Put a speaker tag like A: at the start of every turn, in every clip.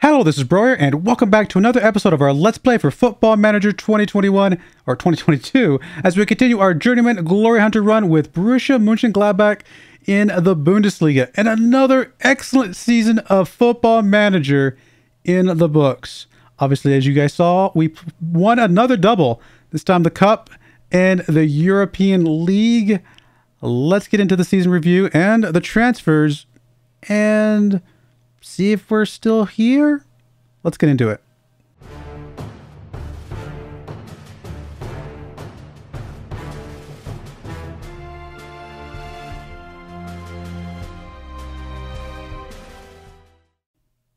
A: Hello, this is Broyar, and welcome back to another episode of our Let's Play for Football Manager 2021 or 2022 as we continue our Journeyman Glory Hunter run with Borussia Mönchengladbach in the Bundesliga and another excellent season of Football Manager in the books. Obviously, as you guys saw, we won another double, this time the Cup and the European League. Let's get into the season review and the transfers and see if we're still here. Let's get into it.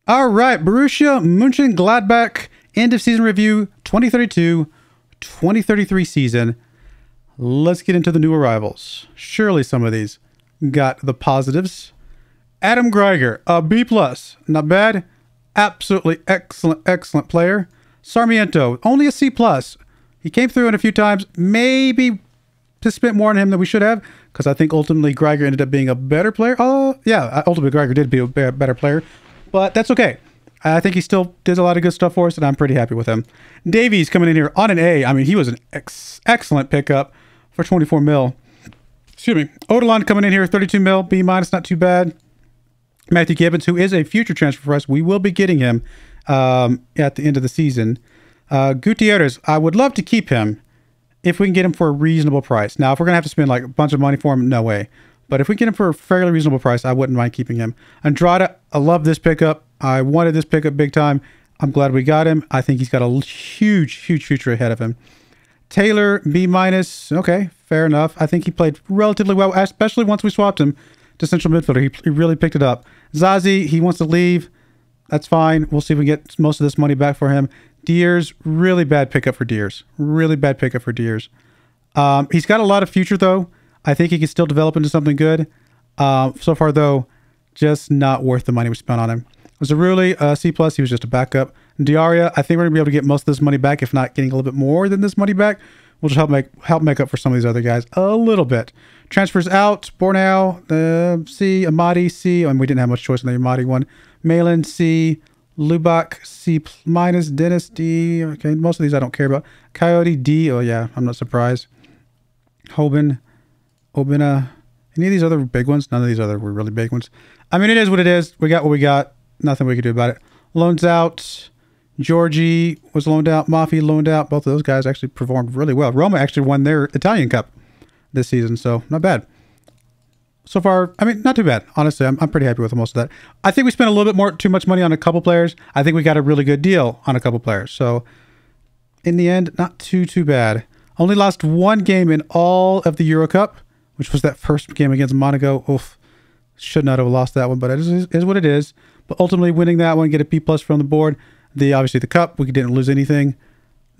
A: All right, Borussia Mönchengladbach end of season review 2032 2033 season. Let's get into the new arrivals. Surely some of these got the positives. Adam Greiger, a B plus, not bad. Absolutely excellent, excellent player. Sarmiento, only a C plus. He came through in a few times. Maybe to spent more on him than we should have, because I think ultimately Greiger ended up being a better player. Oh, yeah, uh, ultimately Greiger did be a better player, but that's okay. I think he still did a lot of good stuff for us, and I'm pretty happy with him. Davies coming in here on an A. I mean, he was an ex- excellent pickup for 24 mil. Excuse me. Odilon coming in here, 32 mil, B minus, not too bad. Matthew Gibbons, who is a future transfer for us, we will be getting him um, at the end of the season. Uh, Gutierrez, I would love to keep him if we can get him for a reasonable price. Now, if we're going to have to spend like a bunch of money for him, no way. But if we get him for a fairly reasonable price, I wouldn't mind keeping him. Andrade, I love this pickup. I wanted this pickup big time. I'm glad we got him. I think he's got a huge, huge future ahead of him. Taylor, B minus. Okay, fair enough. I think he played relatively well, especially once we swapped him to central midfielder. He, he really picked it up. Zazie, he wants to leave. That's fine. We'll see if we get most of this money back for him. Deers, really bad pickup for Deers. Really bad pickup for Deers. Um, he's got a lot of future, though. I think he can still develop into something good. Uh, so far, though, just not worth the money we spent on him. Zerouli, uh, C plus, he was just a backup. Diarra, I think we're gonna be able to get most of this money back, if not getting a little bit more than this money back. We'll just help make help make up for some of these other guys a little bit. Transfers out, Bornau, uh, C, Amadi, C, and we didn't have much choice in the Amadi one. Malin, C, Lubak, C minus, Dennis, D. Okay, most of these I don't care about. Coyote, D. Oh yeah, I'm not surprised. Hoban, Obina. Any of these other big ones? None of these other were really big ones. I mean, it is what it is. We got what we got. Nothing we could do about it. Loans out. Georgie was loaned out. Mafi loaned out. Both of those guys actually performed really well. Roma actually won their Italian Cup this season, so not bad. So far, I mean, not too bad. Honestly, I'm, I'm pretty happy with most of that. I think we spent a little bit more, too much money on a couple players. I think we got a really good deal on a couple players. So, in the end, not too, too bad. Only lost one game in all of the Euro Cup, which was that first game against Monaco. Oof. Should not have lost that one, but it is, is what it is. But ultimately, winning that one, get a B plus from the board. The obviously the cup, we didn't lose anything.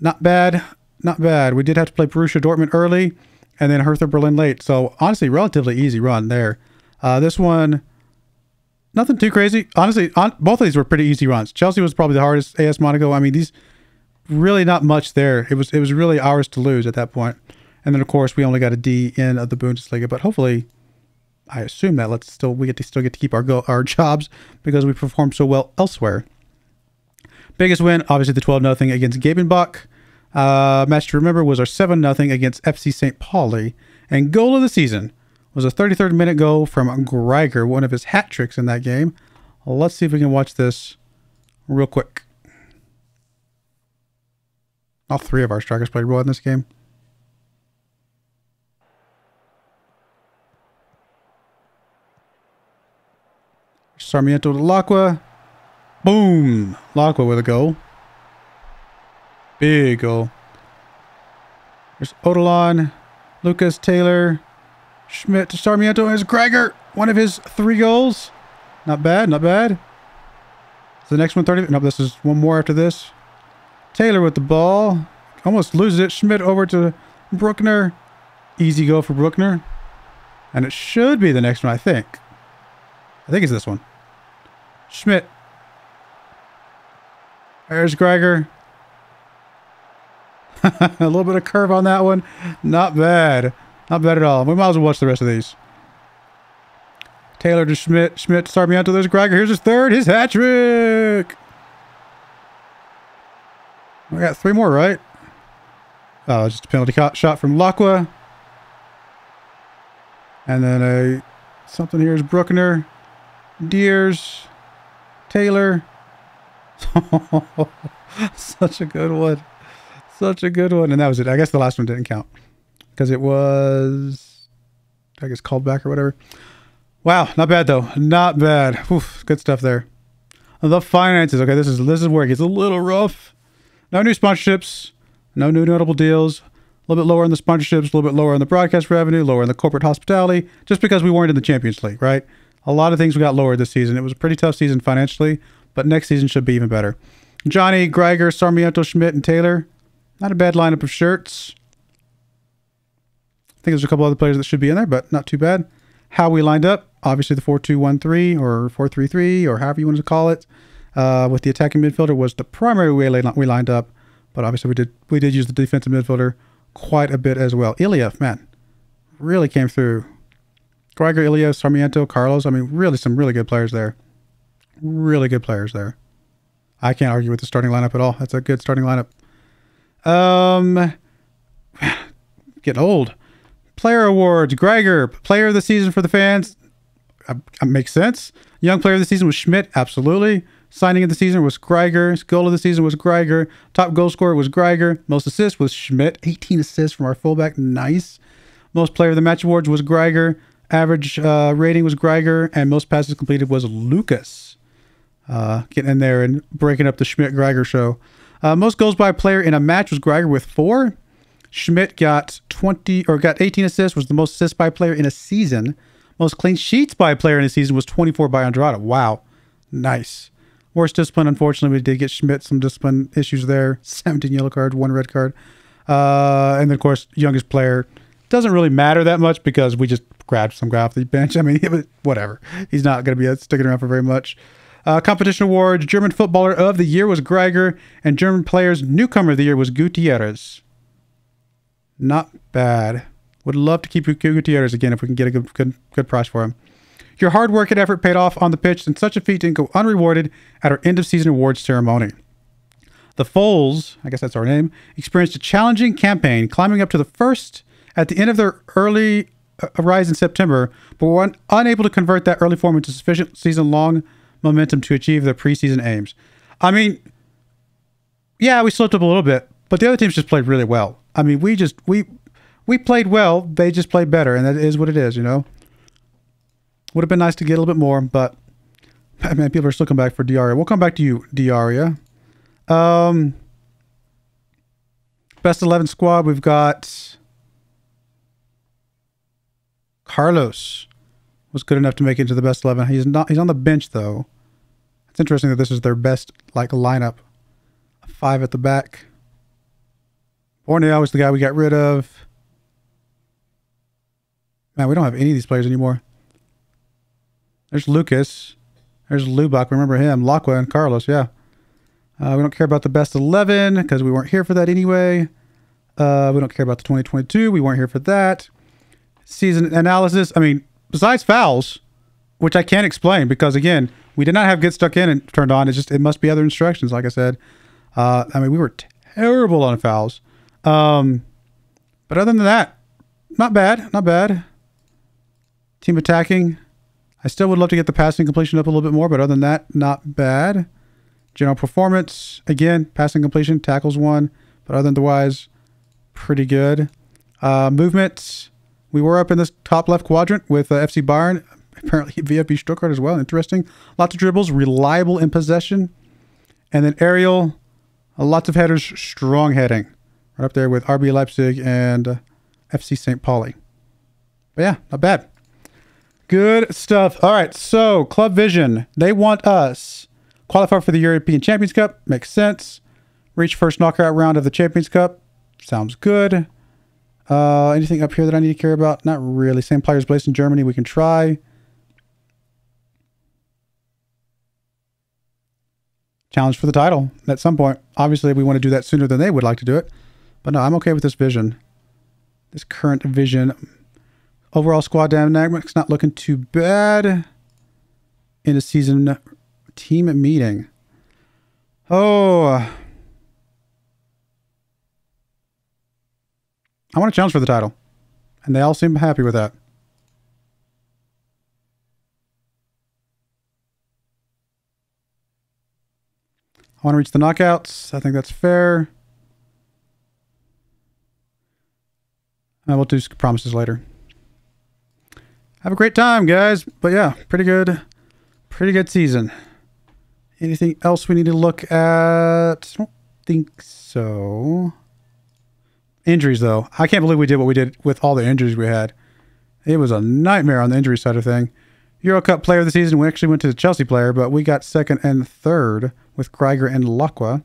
A: Not bad, not bad. We did have to play Borussia Dortmund early, and then Hertha Berlin late. So honestly, relatively easy run there. Uh, this one, nothing too crazy. Honestly, on, both of these were pretty easy runs. Chelsea was probably the hardest. AS Monaco. I mean, these really not much there. It was it was really ours to lose at that point. And then of course we only got a D in of the Bundesliga, but hopefully I assume that let's still we get to still get to keep our go our jobs because we performed so well elsewhere. Biggest win, obviously the 12 0 against Gabenbach. Uh, match to remember was our 7 0 against FC St. Pauli. And goal of the season was a 33rd minute goal from Greiger, one of his hat tricks in that game. Let's see if we can watch this real quick. All three of our strikers played well in this game. Sarmiento to Lacqua. Boom! Lacqua with a goal. Big goal. There's Odilon, Lucas Taylor, Schmidt to Sarmiento, and Greiger. One of his three goals. Not bad, not bad. Is the next one 30? No, this is one more after this. Taylor with the ball. Almost loses it. Schmidt over to Bruckner. Easy go for Bruckner. And it should be the next one, I think. I think it's this one. Schmidt. There's Greiger. a little bit of curve on that one. Not bad. Not bad at all. We might as well watch the rest of these. Taylor to Schmidt. Schmidt to Sarmiento. There's Greiger. Here's his third. His hat trick. We got three more, right? Oh, just a penalty shot from Lacqua. And then a something here is Bruckner, Deers, Taylor. Such a good one. Such a good one. And that was it. I guess the last one didn't count because it was, I guess, called back or whatever. Wow, not bad though. Not bad. Oof, good stuff there. The finances. Okay, this is this is where it gets a little rough. No new sponsorships. No new notable deals. A little bit lower in the sponsorships, a little bit lower in the broadcast revenue, lower in the corporate hospitality, just because we weren't in the Champions League, right? A lot of things we got lower this season. It was a pretty tough season financially, but next season should be even better. Johnny, Greiger, Sarmiento, Schmidt, and Taylor. Not a bad lineup of shirts. I think there's a couple other players that should be in there, but not too bad. How we lined up, obviously the 4-2-1-3 or 4-3-3 or however you want to call it, uh, with the attacking midfielder was the primary way we lined up. But obviously we did we did use the defensive midfielder quite a bit as well. Iliev, man, really came through. Greiger, Iliev, Sarmiento, Carlos. I mean, really some really good players there. Really good players there. I can't argue with the starting lineup at all. That's a good starting lineup. Um, get old. Player awards. Greiger, player of the season for the fans. Uh, uh, makes sense. Young player of the season was Schmidt. Absolutely. Signing of the season was Greiger. Goal of the season was Greiger. Top goal scorer was Greiger. Most assists was Schmidt. 18 assists from our fullback. Nice. Most player of the match awards was Greiger. Average uh, rating was Greiger. And most passes completed was Lucas. Uh, getting in there and breaking up the Schmidt Greiger show. Uh, most goals by a player in a match was Greiger with four. Schmidt got 20 or got 18 assists, was the most assists by a player in a season. Most clean sheets by a player in a season was 24 by Andrada. Wow. Nice. Worst discipline, unfortunately, we did get Schmidt some discipline issues there. 17 yellow cards, one red card. Uh, and then, of course, youngest player. Doesn't really matter that much because we just grabbed some guy off the bench. I mean, whatever. He's not going to be sticking around for very much. Uh, competition awards German Footballer of the Year was Greiger, and German Players Newcomer of the Year was Gutierrez. Not bad. Would love to keep Gutierrez again if we can get a good, good, good price for him. Your hard work and effort paid off on the pitch, and such a feat didn't go unrewarded at our end of season awards ceremony. The Foals, I guess that's our name, experienced a challenging campaign, climbing up to the first at the end of their early uh, rise in September, but were un- unable to convert that early form into sufficient season long momentum to achieve their preseason aims. I mean, yeah, we slipped up a little bit, but the other teams just played really well. I mean, we just we we played well. They just played better, and that is what it is, you know. Would have been nice to get a little bit more, but man, people are still coming back for Diaria. We'll come back to you, Diaria. Um, best eleven squad. We've got Carlos was good enough to make it into the best eleven. He's not. He's on the bench though. It's interesting that this is their best like lineup. Five at the back. Borneo was the guy we got rid of. Man, we don't have any of these players anymore. There's Lucas. There's Lubak. Remember him. Lacqua and Carlos. Yeah. Uh, we don't care about the best 11 because we weren't here for that anyway. Uh, we don't care about the 2022. We weren't here for that. Season analysis. I mean, besides fouls, which I can't explain because, again, we did not have get stuck in and turned on. It's just, it must be other instructions, like I said. Uh, I mean, we were terrible on fouls. Um, but other than that, not bad. Not bad. Team attacking. I still would love to get the passing completion up a little bit more, but other than that, not bad. General performance, again, passing completion, tackles one, but other than otherwise, pretty good. Uh, movement, we were up in this top left quadrant with uh, FC Bayern, apparently VfB Stuttgart as well. Interesting. Lots of dribbles, reliable in possession. And then aerial, uh, lots of headers, strong heading. Right up there with RB Leipzig and uh, FC St. Pauli. But yeah, not bad. Good stuff. All right, so Club Vision, they want us qualify for the European Champions Cup. Makes sense. Reach first knockout round of the Champions Cup. Sounds good. Uh, anything up here that I need to care about? Not really. Same players placed in Germany. We can try. challenge for the title at some point. Obviously, we want to do that sooner than they would like to do it. But no, I'm okay with this vision. This current vision. Overall squad dynamics not looking too bad in a season team meeting. Oh. I want to challenge for the title. And they all seem happy with that. I want to reach the knockouts. I think that's fair. And we'll do promises later. Have a great time, guys. But yeah, pretty good. Pretty good season. Anything else we need to look at? I don't think so. Injuries, though. I can't believe we did what we did with all the injuries we had. It was a nightmare on the injury side of thing. Euro Cup player of the season, we actually went to the Chelsea player, but we got second and third with Greiger and Lacqua.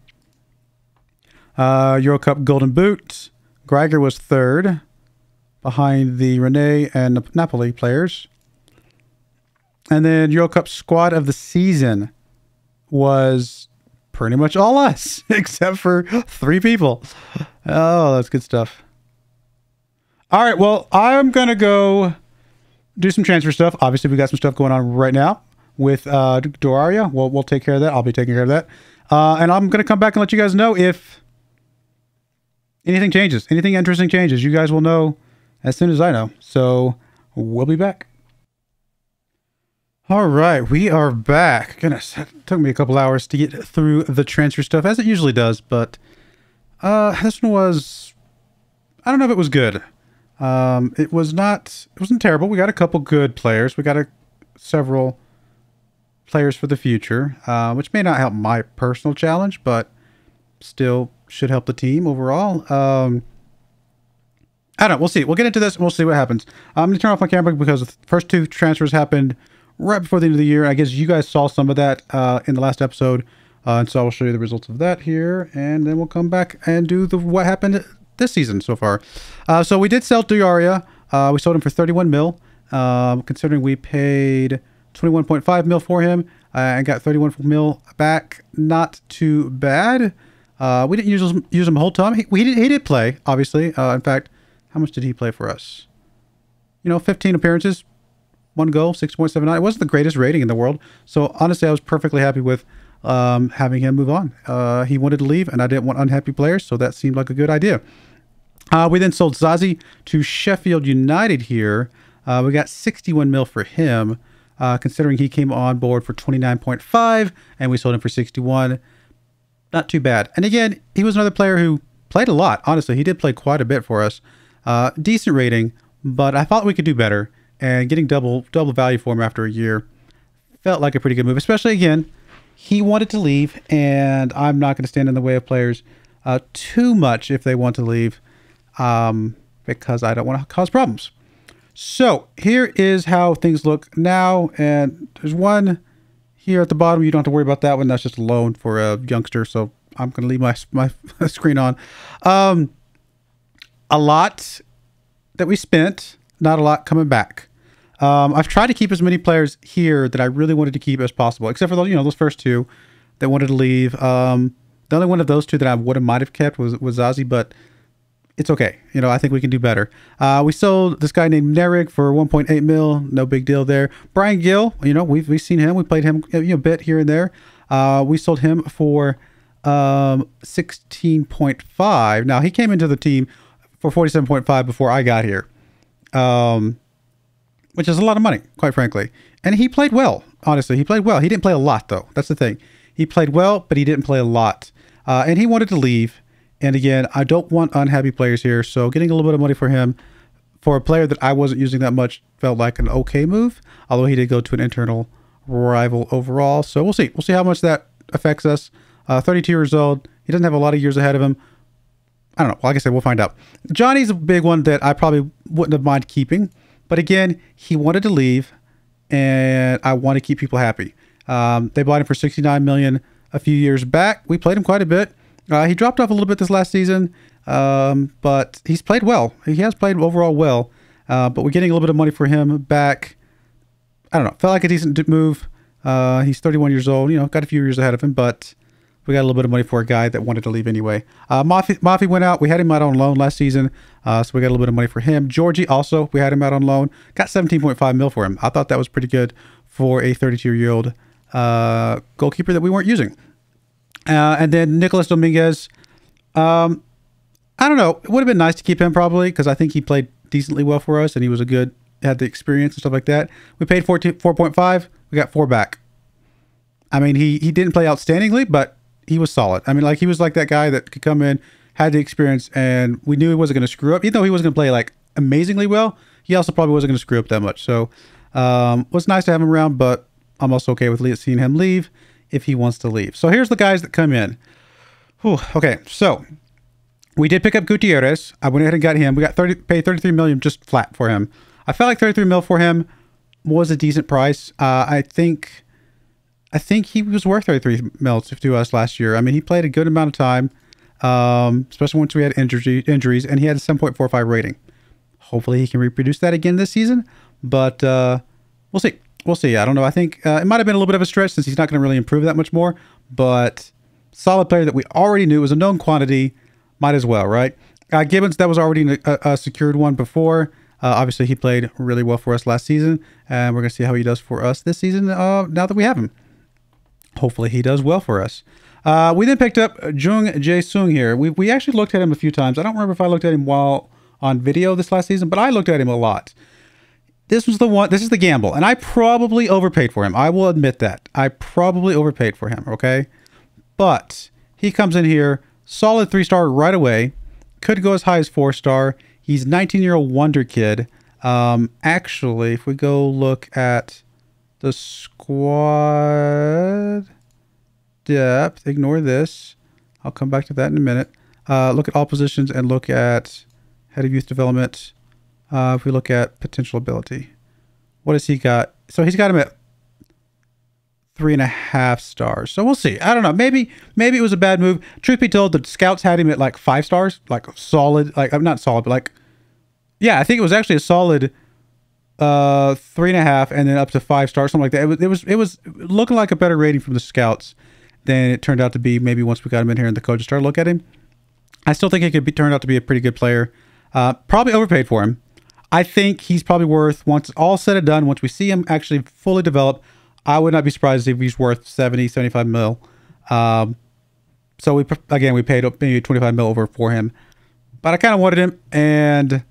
A: Uh, Euro Cup Golden Boot. Greiger was third behind the Rennes and Napoli players. And then Euro Cup squad of the season was pretty much all us, except for three people. Oh, that's good stuff. All right, well, I'm going to go do some transfer stuff. Obviously, we got some stuff going on right now with uh, Doraria. We'll, we'll take care of that. I'll be taking care of that. Uh, and I'm going to come back and let you guys know if anything changes, anything interesting changes. You guys will know as soon as I know. So we'll be back. All right, we are back. Goodness, it took me a couple hours to get through the transfer stuff, as it usually does, but uh, this one was, I don't know if it was good. Um, it was not, it wasn't terrible. We got a couple good players. We got a, several players for the future, uh, which may not help my personal challenge, but still should help the team overall. Um, I don't know. We'll see. We'll get into this and we'll see what happens. I'm going to turn off my camera because the first two transfers happened right before the end of the year. I guess you guys saw some of that uh, in the last episode. Uh, and so I'll show you the results of that here. And then we'll come back and do the what happened this season so far. Uh, so we did sell Diaria. Uh, we sold him for 31 mil. Um, considering we paid 21.5 mil for him uh, and got 31 mil back. Not too bad. Uh, we didn't use, use him the whole time. He, we did, he did play, obviously. in fact, how much did he play for us? You know, 15 appearances, one goal, 6.79. It wasn't the greatest rating in the world. So honestly, I was perfectly happy with um, having him move on. Uh, he wanted to leave, and I didn't want unhappy players, so that seemed like a good idea. Uh, we then sold Zazi to Sheffield United here. Uh, we got 61 mil for him, uh, considering he came on board for 29.5, and we sold him for 61. Not too bad. And again, he was another player who played a lot. Honestly, he did play quite a bit for us. Uh, decent rating, but I thought we could do better and getting double double value for him after a year felt like a pretty good move. Especially again, he wanted to leave, and I'm not going to stand in the way of players uh, too much if they want to leave, um, because I don't want to cause problems. So here is how things look now, and there's one here at the bottom. You don't have to worry about that one. That's just a loan for a youngster. So I'm going to leave my my screen on. Um, a lot that we spent, not a lot coming back. Um, I've tried to keep as many players here that I really wanted to keep as possible, except for those, you know, those first two that wanted to leave. Um, the only one of those two that I would have might have kept was was Zazi, but it's okay. You know, I think we can do better. Uh, we sold this guy named Nerig for 1.8 mil. No big deal there. Brian Gill, you know, we've we've seen him. We played him you know, a bit here and there. Uh, we sold him for um, 16.5. Now he came into the team for 47.5 before I got here. Um, which is a lot of money, quite frankly. And he played well, honestly. He played well. He didn't play a lot, though. That's the thing. He played well, but he didn't play a lot. Uh, and he wanted to leave. And again, I don't want unhappy players here. So getting a little bit of money for him, for a player that I wasn't using that much, felt like an okay move. Although he did go to an internal rival overall. So we'll see. We'll see how much that affects us. Uh, 32 years old. He doesn't have a lot of years ahead of him. I don't know. Like I said, we'll find out. Johnny's a big one that I probably wouldn't have mind keeping. But again, he wanted to leave, and I want to keep people happy. Um, they bought him for 69 million a few years back. We played him quite a bit. Uh, he dropped off a little bit this last season, um, but he's played well. He has played overall well. Uh, but we're getting a little bit of money for him back. I don't know. Felt like a decent move. Uh, he's 31 years old. You know, got a few years ahead of him, but we got a little bit of money for a guy that wanted to leave anyway. Uh, Mafi, Mafi went out. We had him out on loan last season, uh, so we got a little bit of money for him. Georgie also, we had him out on loan. Got 17.5 mil for him. I thought that was pretty good for a 32 year old uh, goalkeeper that we weren't using. Uh, and then Nicholas Dominguez. Um, I don't know. It would have been nice to keep him probably because I think he played decently well for us and he was a good, had the experience and stuff like that. We paid 4, 4.5. We got four back. I mean, he, he didn't play outstandingly, but he was solid. I mean, like he was like that guy that could come in, had the experience, and we knew he wasn't going to screw up. Even though he wasn't going to play like amazingly well, he also probably wasn't going to screw up that much. So um, it was nice to have him around, but I'm also okay with seeing him leave if he wants to leave. So here's the guys that come in. Whew, okay, so we did pick up Gutierrez. I went ahead and got him. We got 30, paid 33 million just flat for him. I felt like 33 mil for him was a decent price. Uh, I think, I think he was worth 33 mil to us last year. I mean, he played a good amount of time, um, especially once we had injury, injuries, and he had a 7.45 rating. Hopefully, he can reproduce that again this season, but uh, we'll see. We'll see. I don't know. I think uh, it might have been a little bit of a stretch since he's not going to really improve that much more, but solid player that we already knew was a known quantity might as well, right? Uh, Gibbons, that was already a, a secured one before. Uh, obviously, he played really well for us last season, and we're going to see how he does for us this season uh, now that we have him. Hopefully, he does well for us. Uh, we then picked up Jung Jae Sung here. We, we actually looked at him a few times. I don't remember if I looked at him while on video this last season, but I looked at him a lot. This was the one, this is the gamble, and I probably overpaid for him. I will admit that. I probably overpaid for him, okay? But he comes in here solid three star right away. Could go as high as four star. He's 19 year old wonder kid. Um, actually, if we go look at the squad depth, ignore this. I'll come back to that in a minute. Uh, look at all positions and look at head of youth development. Uh, if we look at potential ability, what has he got? So he's got him at three and a half stars. So we'll see. I don't know. Maybe maybe it was a bad move. Truth be told, the scouts had him at like five stars, like solid. Like I'm not solid, but like yeah, I think it was actually a solid uh three and a half, and then up to five stars, something like that. It was it was it was looking like a better rating from the scouts than it turned out to be. Maybe once we got him in here and the coach started look at him. I still think he could be turned out to be a pretty good player. Uh, probably overpaid for him. I think he's probably worth once all said and done. Once we see him actually fully develop, I would not be surprised if he's worth 70, 75 mil. Um, so we again we paid maybe 25 mil over for him, but I kind of wanted him, and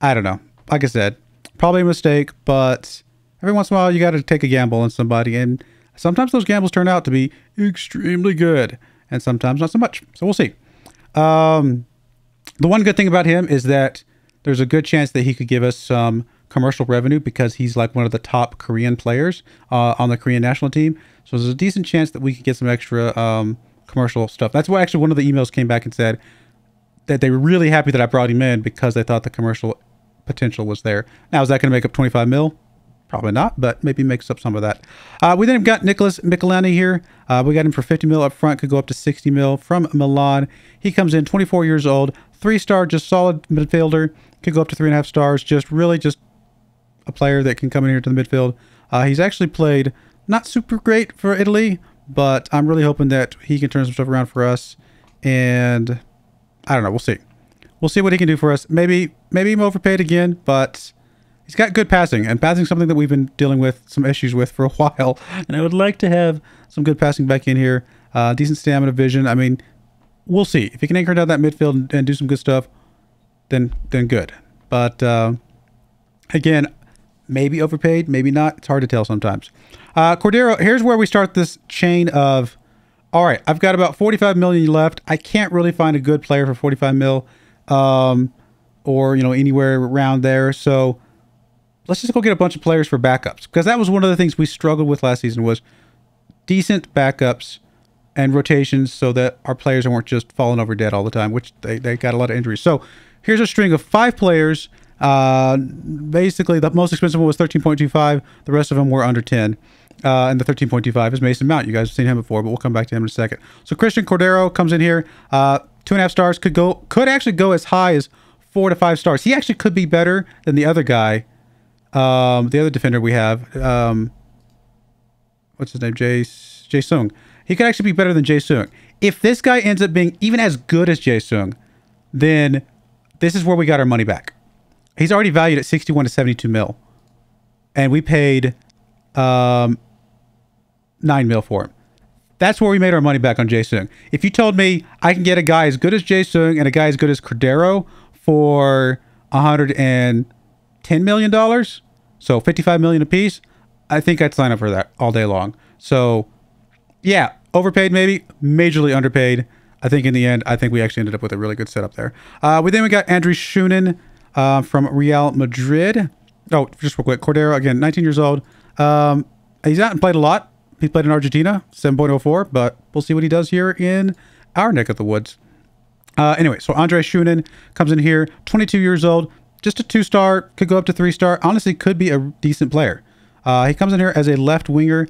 A: I don't know. Like I said, probably a mistake, but every once in a while you got to take a gamble on somebody, and sometimes those gambles turn out to be extremely good, and sometimes not so much. So we'll see. Um, the one good thing about him is that there's a good chance that he could give us some commercial revenue because he's like one of the top Korean players uh, on the Korean national team. So there's a decent chance that we could get some extra um, commercial stuff. That's why actually one of the emails came back and said that they were really happy that I brought him in because they thought the commercial potential was there. Now, is that going to make up 25 mil? Probably not, but maybe makes up some of that. Uh, we then got Nicholas Michelini here. Uh, we got him for 50 mil up front, could go up to 60 mil from Milan. He comes in 24 years old, three star, just solid midfielder, could go up to three and a half stars, just really just a player that can come in here to the midfield. Uh, he's actually played not super great for Italy, but I'm really hoping that he can turn some stuff around for us. And I don't know. We'll see. We'll see what he can do for us. Maybe maybe I'm overpaid again, but he's got good passing, and passing something that we've been dealing with some issues with for a while. And I would like to have some good passing back in here. Uh, decent stamina, vision. I mean, we'll see if he can anchor down that midfield and, and do some good stuff. Then then good. But uh, again, maybe overpaid, maybe not. It's hard to tell sometimes. Uh, Cordero, here's where we start this chain of, all right, I've got about 45 million left. I can't really find a good player for 45 mil, um, or you know anywhere around there. So let's just go get a bunch of players for backups because that was one of the things we struggled with last season was decent backups and rotations so that our players weren't just falling over dead all the time, which they, they got a lot of injuries. So here's a string of five players uh, basically, the most expensive one was 13.25. The rest of them were under 10. Uh, and the 13.25 is Mason Mount. You guys have seen him before, but we'll come back to him in a second. So Christian Cordero comes in here. Uh, two and a half stars could go could actually go as high as four to five stars. He actually could be better than the other guy, um, the other defender we have. Um, what's his name? Jay Jay Sung. He could actually be better than Jay Sung. If this guy ends up being even as good as Jay Sung, then this is where we got our money back he's already valued at 61 to 72 mil. And we paid um, 9 mil for him. That's where we made our money back on Jay Sung. If you told me I can get a guy as good as Jay Sung and a guy as good as Cordero for 110 million dollars, so 55 million a piece, I think I'd sign up for that all day long. So, yeah, overpaid maybe, majorly underpaid. I think in the end, I think we actually ended up with a really good setup there. Uh, we then we got Andrew Schunen uh, from Real Madrid. Oh, just real quick, Cordero again, 19 years old. Um, he's and played a lot. He played in Argentina, 7.04, but we'll see what he does here in our neck of the woods. Uh, anyway, so Andre Schunen comes in here, 22 years old, just a two star, could go up to three star. Honestly, could be a decent player. Uh, he comes in here as a left winger.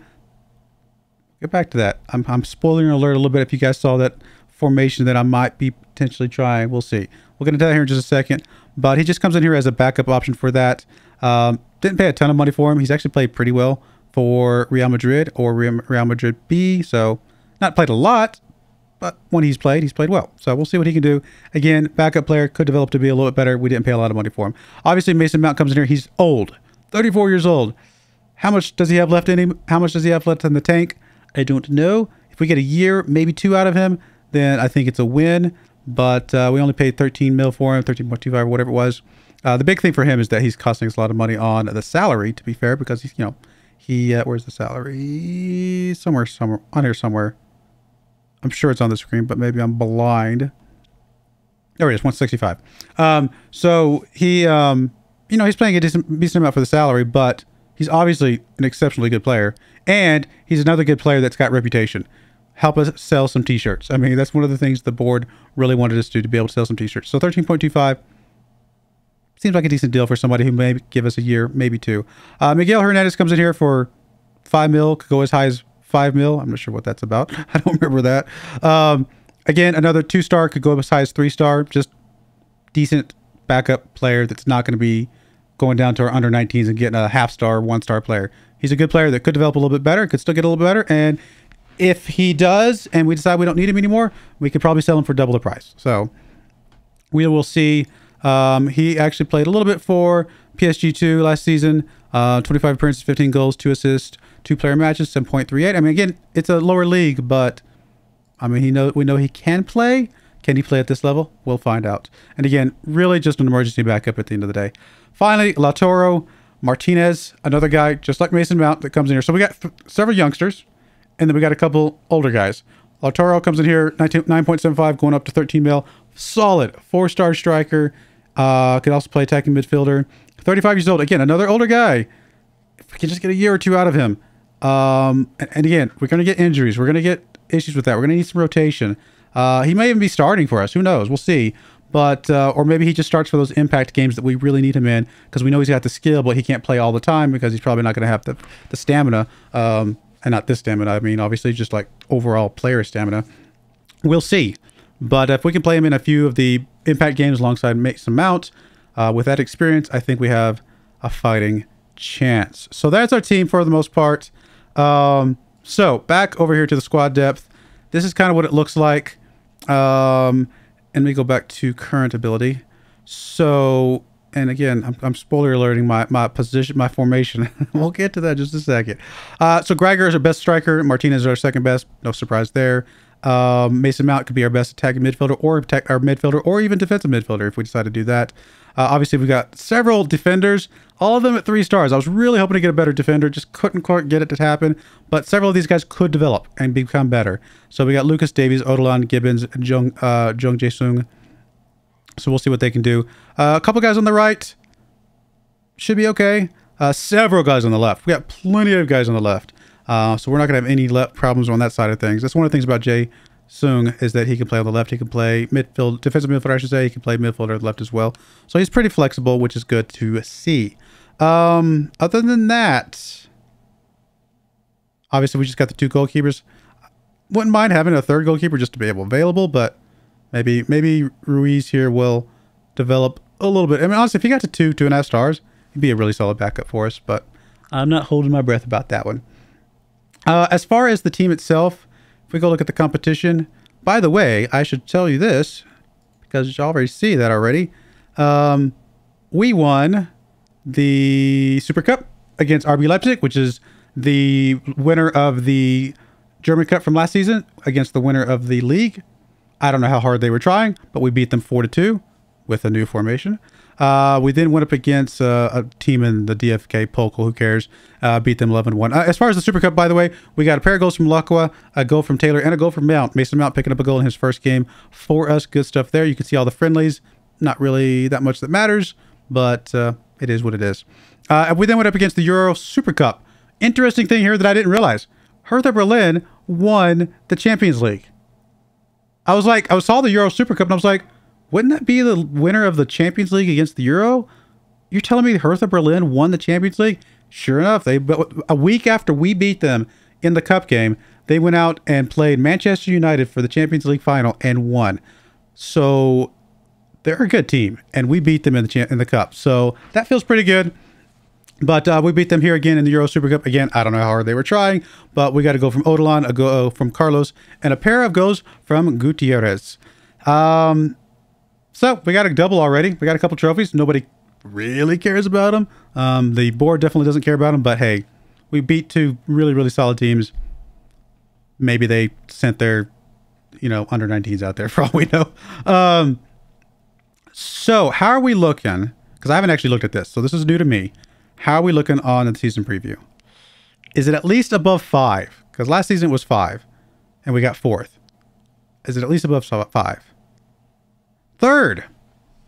A: Get back to that. I'm, I'm spoiling an alert a little bit if you guys saw that formation that I might be potentially trying. We'll see. We'll get into that here in just a second. But he just comes in here as a backup option for that. Um, didn't pay a ton of money for him. He's actually played pretty well for Real Madrid or Real Madrid B. So not played a lot, but when he's played, he's played well. So we'll see what he can do. Again, backup player could develop to be a little bit better. We didn't pay a lot of money for him. Obviously, Mason Mount comes in here. He's old, 34 years old. How much does he have left in him? How much does he have left in the tank? I don't know. If we get a year, maybe two out of him, then I think it's a win. But uh, we only paid 13 mil for him, 13.25 whatever it was. Uh, the big thing for him is that he's costing us a lot of money on the salary, to be fair, because he's, you know, he, uh, where's the salary? Somewhere, somewhere, on here somewhere. I'm sure it's on the screen, but maybe I'm blind. There it is, 165. Um, so he, um, you know, he's playing a decent, decent amount for the salary, but he's obviously an exceptionally good player. And he's another good player that's got reputation. Help us sell some t-shirts. I mean, that's one of the things the board really wanted us to do, to be able to sell some t-shirts. So 13.25 seems like a decent deal for somebody who may give us a year, maybe two. Uh, Miguel Hernandez comes in here for five mil, could go as high as five mil. I'm not sure what that's about. I don't remember that. Um, again, another two star could go as high as three star. Just decent backup player that's not going to be going down to our under 19s and getting a half star, one star player. He's a good player that could develop a little bit better, could still get a little bit better. And if he does, and we decide we don't need him anymore, we could probably sell him for double the price. So we will see. Um, he actually played a little bit for PSG2 last season. Uh, 25 appearances, 15 goals, two assists, two player matches, 7.38. I mean, again, it's a lower league, but I mean, he know we know he can play. Can he play at this level? We'll find out. And again, really just an emergency backup at the end of the day. Finally, Lautaro Martinez, another guy just like Mason Mount that comes in here. So we got several youngsters, and then we got a couple older guys. Lautaro comes in here, 9.75, going up to 13 mil. Solid four-star striker. Uh, could also play attacking midfielder. 35 years old. Again, another older guy. If we can just get a year or two out of him. Um, and, and again, we're going to get injuries. We're going to get issues with that. We're going to need some rotation. Uh, he may even be starting for us. Who knows? We'll see. But uh, or maybe he just starts for those impact games that we really need him in because we know he's got the skill, but he can't play all the time because he's probably not going to have the the stamina. Um, and not this stamina. I mean, obviously, just like overall player stamina. We'll see. But if we can play him in a few of the impact games alongside Mason Mount, uh, with that experience, I think we have a fighting chance. So that's our team for the most part. Um, so back over here to the squad depth. This is kind of what it looks like. Um, and we go back to current ability. So, and again, I'm, I'm spoiler alerting my, my position, my formation. we'll get to that just a second. Uh, so Greiger is our best striker. Martinez is our second best. No surprise there. Um, Mason Mount could be our best attacking midfielder or attack, our midfielder or even defensive midfielder if we decide to do that. Uh, obviously, we've got several defenders, all of them at three stars. I was really hoping to get a better defender, just couldn't quite get it to happen. But several of these guys could develop and become better. So we got Lucas Davies, Odilon Gibbons, Jung, uh, Jung Jae-Sung. So we'll see what they can do. Uh, a couple guys on the right should be okay. Uh, several guys on the left. We got plenty of guys on the left. Uh, so we're not going to have any left problems on that side of things. That's one of the things about Jay Sung is that he can play on the left. He can play midfield, defensive midfielder, I should say. He can play midfielder left as well. So he's pretty flexible, which is good to see. Um, other than that, obviously we just got the two goalkeepers. Wouldn't mind having a third goalkeeper just to be able available, but maybe maybe Ruiz here will develop a little bit. I mean, honestly, if he got to two, two and a half stars, he'd be a really solid backup for us. But I'm not holding my breath about that one. Uh, as far as the team itself, if we go look at the competition, by the way, I should tell you this because you already see that already. Um, we won the Super Cup against RB Leipzig, which is the winner of the German Cup from last season against the winner of the league. I don't know how hard they were trying, but we beat them 4 to 2 with a new formation. Uh, we then went up against uh, a team in the DFB, Pokal, who cares? Uh, beat them 11 1. Uh, as far as the Super Cup, by the way, we got a pair of goals from Lacqua, a goal from Taylor, and a goal from Mount. Mason Mount picking up a goal in his first game for us. Good stuff there. You can see all the friendlies. Not really that much that matters, but uh, it is what it is. Uh, we then went up against the Euro Super Cup. Interesting thing here that I didn't realize Hertha Berlin won the Champions League. I was like, I saw the Euro Super Cup and I was like, wouldn't that be the winner of the Champions League against the Euro? You're telling me Hertha Berlin won the Champions League? Sure enough, they a week after we beat them in the cup game, they went out and played Manchester United for the Champions League final and won. So they're a good team, and we beat them in the in the cup. So that feels pretty good. But uh, we beat them here again in the Euro Super Cup. Again, I don't know how hard they were trying, but we got a go from Odilon, a go from Carlos, and a pair of goals from Gutierrez. Um, so we got a double already. We got a couple trophies. Nobody really cares about them. Um, the board definitely doesn't care about them, but hey, we beat two really, really solid teams. Maybe they sent their, you know, under 19s out there for all we know. Um, so how are we looking? Because I haven't actually looked at this. So this is new to me. How are we looking on the season preview? Is it at least above five? Because last season it was five, and we got fourth. Is it at least above five? Third.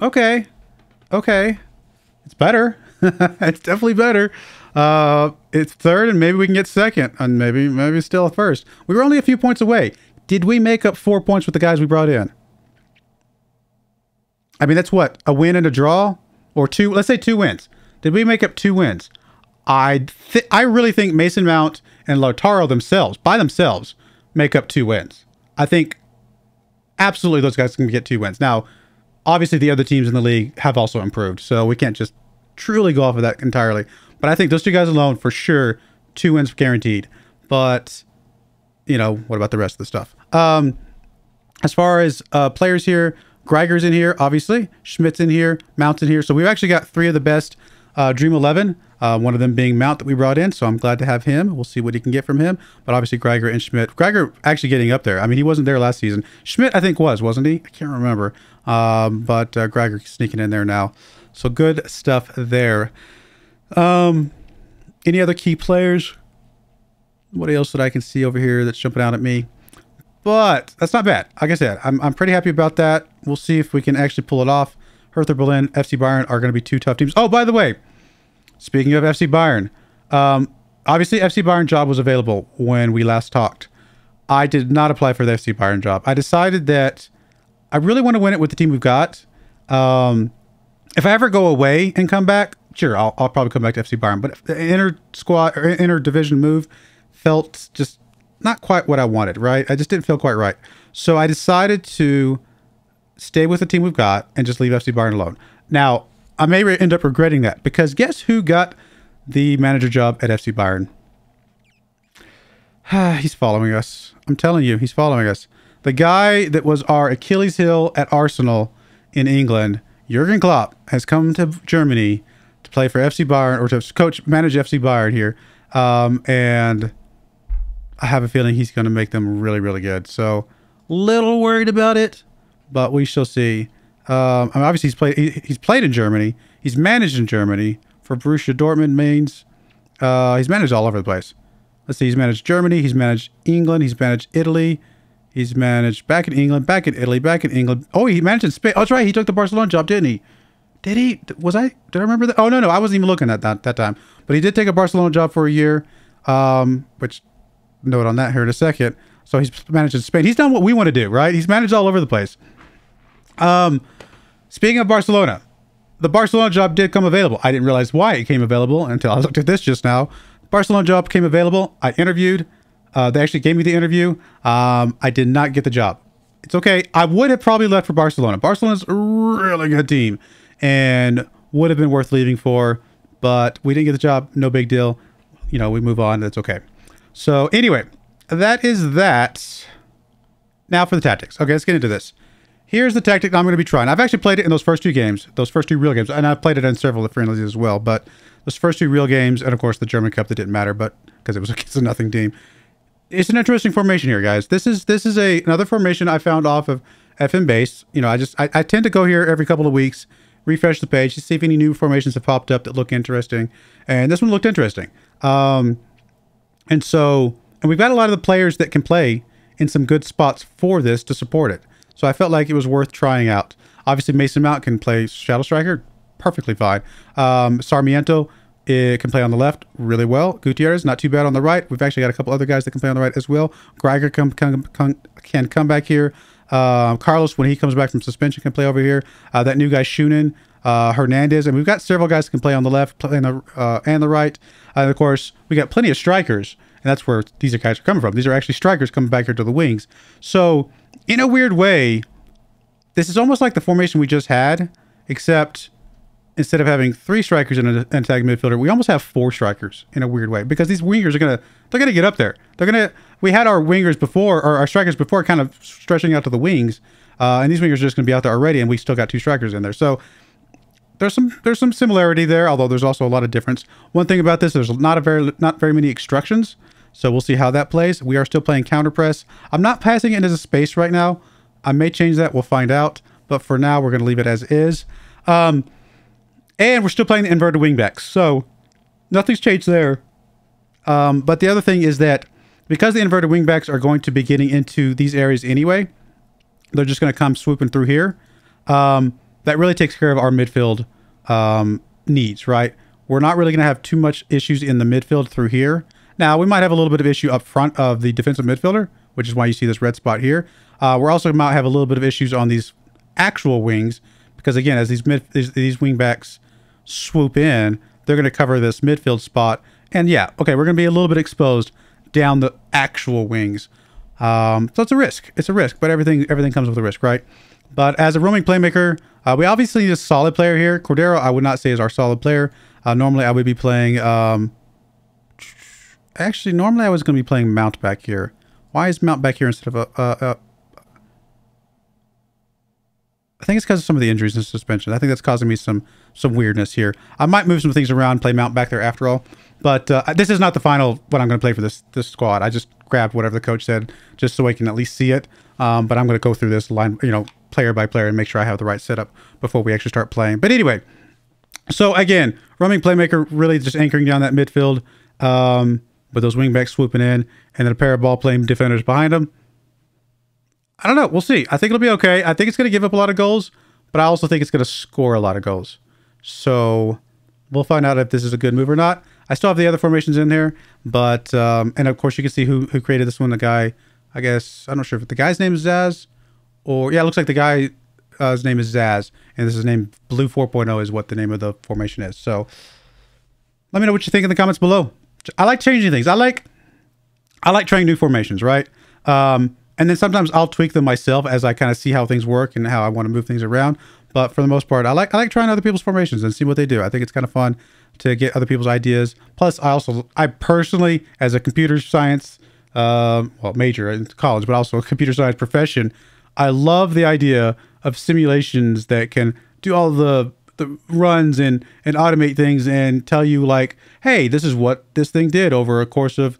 A: Okay. Okay. It's better. it's definitely better. Uh, it's third, and maybe we can get second, and maybe maybe still first. We were only a few points away. Did we make up four points with the guys we brought in? I mean, that's what a win and a draw, or two. Let's say two wins. Did we make up two wins? I th- I really think Mason Mount and Lautaro themselves, by themselves, make up two wins. I think absolutely those guys can get two wins. Now, obviously the other teams in the league have also improved, so we can't just truly go off of that entirely. But I think those two guys alone, for sure, two wins guaranteed. But you know, what about the rest of the stuff? Um, as far as uh, players here, Greiger's in here, obviously. Schmidt's in here, Mount's in here. So we've actually got three of the best uh, Dream 11, uh, one of them being Mount that we brought in. So I'm glad to have him. We'll see what he can get from him. But obviously, Greiger and Schmidt. Greiger actually getting up there. I mean, he wasn't there last season. Schmidt, I think, was, wasn't he? I can't remember. Um, but uh, Greiger sneaking in there now. So good stuff there. Um, any other key players? What else that I can see over here that's jumping out at me? But that's not bad. Like I said, I'm, I'm pretty happy about that. We'll see if we can actually pull it off. Hertha Berlin, FC Bayern are going to be two tough teams. Oh, by the way, speaking of FC Bayern, um, obviously FC Bayern job was available when we last talked. I did not apply for the FC Bayern job. I decided that I really want to win it with the team we've got. Um, if I ever go away and come back, sure, I'll, I'll probably come back to FC Bayern. But inner squad or inner division move felt just not quite what I wanted, right? I just didn't feel quite right. So I decided to stay with the team we've got and just leave FC Bayern alone. Now, I may end up regretting that because guess who got the manager job at FC Bayern? he's following us. I'm telling you, he's following us. The guy that was our Achilles heel at Arsenal in England, Jurgen Klopp, has come to Germany to play for FC Bayern or to coach, manage FC Bayern here. Um, and I have a feeling he's going to make them really, really good. So, little worried about it but we shall see. Um, I mean, obviously, he's played. He, he's played in Germany. He's managed in Germany for Borussia Dortmund, Mainz. Uh, he's managed all over the place. Let's see. He's managed Germany. He's managed England. He's managed Italy. He's managed back in England, back in Italy, back in England. Oh, he managed in Spain. Oh, that's right. He took the Barcelona job, didn't he? Did he? Was I? Did I remember that? Oh no, no. I wasn't even looking at that that time. But he did take a Barcelona job for a year. Um, which note on that here in a second. So he's managed in Spain. He's done what we want to do, right? He's managed all over the place. Um, speaking of Barcelona, the Barcelona job did come available. I didn't realize why it came available until I looked at this just now. Barcelona job came available. I interviewed. Uh, they actually gave me the interview. Um, I did not get the job. It's okay. I would have probably left for Barcelona. Barcelona's a really good team and would have been worth leaving for, but we didn't get the job. No big deal. You know, we move on. That's okay. So, anyway, that is that. Now for the tactics. Okay, let's get into this. Here's the tactic I'm going to be trying. I've actually played it in those first two games, those first two real games, and I've played it in several of the friendlies as well. But those first two real games, and of course the German Cup that didn't matter, but because it was against a nothing team. it's an interesting formation here, guys. This is this is a another formation I found off of FM base. You know, I just I, I tend to go here every couple of weeks, refresh the page to see if any new formations have popped up that look interesting. And this one looked interesting. Um, and so and we've got a lot of the players that can play in some good spots for this to support it. So I felt like it was worth trying out. Obviously, Mason Mount can play Shadow Striker perfectly fine. Um, Sarmiento it can play on the left really well. Gutierrez, not too bad on the right. We've actually got a couple other guys that can play on the right as well. Greiger can, can, can, can come back here. Uh, Carlos, when he comes back from suspension, can play over here. Uh, that new guy, Shunin, uh, Hernandez, and we've got several guys can play on the left on the, uh, and the right. and of course, we got plenty of strikers, and that's where these guys are coming from. These are actually strikers coming back here to the wings. So, in a weird way, this is almost like the formation we just had, except instead of having three strikers and an attacking midfielder, we almost have four strikers in a weird way because these wingers are gonna they're gonna get up there. They're gonna we had our wingers before or our strikers before kind of stretching out to the wings, uh, and these wingers are just gonna be out there already, and we still got two strikers in there. So there's some there's some similarity there, although there's also a lot of difference. One thing about this, there's not a very not very many extructions, so we'll see how that plays. We are still playing counter press. I'm not passing it into a space right now. I may change that. We'll find out. But for now, we're going to leave it as is. Um, and we're still playing the inverted wingbacks. So nothing's changed there. Um, but the other thing is that because the inverted wingbacks are going to be getting into these areas anyway, they're just going to come swooping through here. Um, that really takes care of our midfield um, needs, right? We're not really going to have too much issues in the midfield through here. Now, we might have a little bit of issue up front of the defensive midfielder, which is why you see this red spot here. Uh, we're also might have a little bit of issues on these actual wings because again, as these mid these, these wingbacks swoop in, they're going to cover this midfield spot. And yeah, okay, we're going to be a little bit exposed down the actual wings. Um, so it's a risk. It's a risk, but everything everything comes with a risk, right? But as a roaming playmaker, uh, we obviously need a solid player here. Cordero, I would not say is our solid player. Uh, normally, I would be playing. Um, actually, normally I was going to be playing Mount back here. Why is Mount back here instead of a, a, a I think it's because of some of the injuries and suspension. I think that's causing me some some weirdness here. I might move some things around, play Mount back there after all. But uh, this is not the final what I'm going to play for this this squad. I just grabbed whatever the coach said just so I can at least see it. Um, but I'm going to go through this line, you know, player by player and make sure I have the right setup before we actually start playing. But anyway, so again, roaming playmaker really just anchoring down that midfield um, with those wingbacks swooping in and then a pair of ball playing defenders behind them. I don't know. We'll see. I think it'll be okay. I think it's going to give up a lot of goals, but I also think it's going to score a lot of goals. So we'll find out if this is a good move or not. I still have the other formations in there, but um, and of course you can see who who created this one. The guy, I guess I'm not sure if the guy's name is Zaz, or yeah, it looks like the guy's uh, name is Zaz, and this is named Blue 4.0 is what the name of the formation is. So let me know what you think in the comments below. I like changing things. I like I like trying new formations, right? Um, and then sometimes I'll tweak them myself as I kind of see how things work and how I want to move things around. But for the most part, I like I like trying other people's formations and see what they do. I think it's kind of fun to get other people's ideas. Plus, I also I personally, as a computer science uh, well major in college, but also a computer science profession, I love the idea of simulations that can do all the the runs and and automate things and tell you like, hey, this is what this thing did over a course of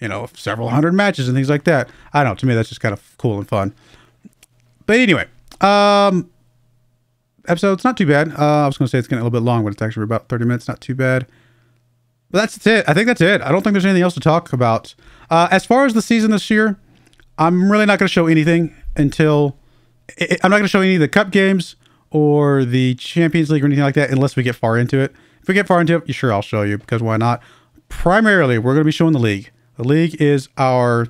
A: you know, several hundred matches and things like that. I don't know. To me, that's just kind of cool and fun. But anyway, um, episode's not too bad. Uh, I was going to say it's getting a little bit long, but it's actually about 30 minutes. Not too bad. But that's it. I think that's it. I don't think there's anything else to talk about. Uh, as far as the season this year, I'm really not going to show anything until I'm not going to show any of the cup games or the Champions League or anything like that unless we get far into it. If we get far into it, you sure, I'll show you because why not? Primarily, we're going to be showing the league. The league is our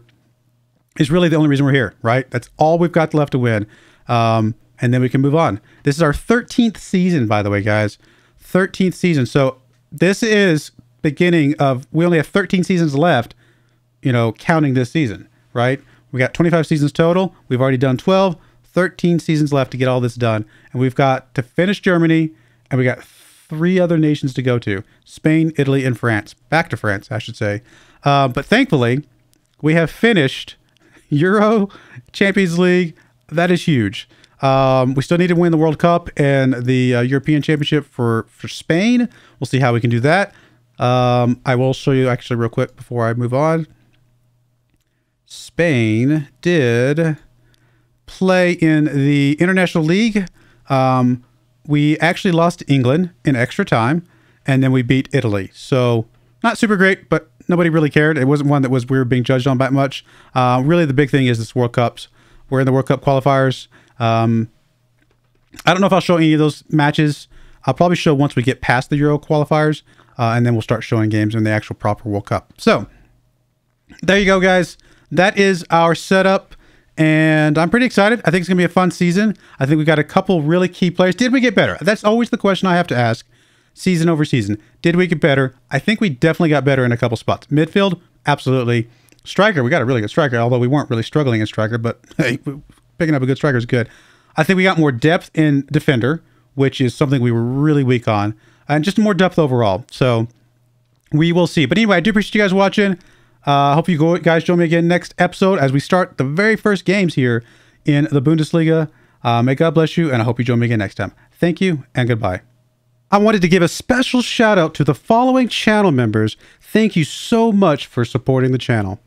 A: is really the only reason we're here, right? That's all we've got left to win. Um, and then we can move on. This is our 13th season, by the way, guys. 13th season. So this is beginning of we only have 13 seasons left, you know, counting this season, right? We got 25 seasons total. We've already done 12, 13 seasons left to get all this done. And we've got to finish Germany and we got three other nations to go to Spain, Italy, and France. Back to France, I should say. Uh, but thankfully, we have finished Euro, Champions League. That is huge. Um, we still need to win the World Cup and the uh, European Championship for, for Spain. We'll see how we can do that. Um, I will show you actually real quick before I move on. Spain did play in the International League. Um, we actually lost to England in extra time, and then we beat Italy. So not super great, but nobody really cared. It wasn't one that was we were being judged on that much. Uh, really, the big thing is this World Cups. We're in the World Cup qualifiers. Um, I don't know if I'll show any of those matches. I'll probably show once we get past the Euro qualifiers, uh, and then we'll start showing games in the actual proper World Cup. So there you go, guys. That is our setup and I'm pretty excited. I think it's going to be a fun season. I think we got a couple really key players. Did we get better? That's always the question I have to ask season over season. Did we get better? I think we definitely got better in a couple spots. Midfield, absolutely. Striker, we got a really good striker, although we weren't really struggling in striker, but hey, picking up a good striker is good. I think we got more depth in defender, which is something we were really weak on, and just more depth overall. So we will see. But anyway, I do appreciate you guys watching. I uh, hope you go, guys join me again next episode as we start the very first games here in the Bundesliga. Uh, may God bless you, and I hope you join me again next time. Thank you, and goodbye. I wanted to give a special shout out to the following channel members. Thank you so much for supporting the channel.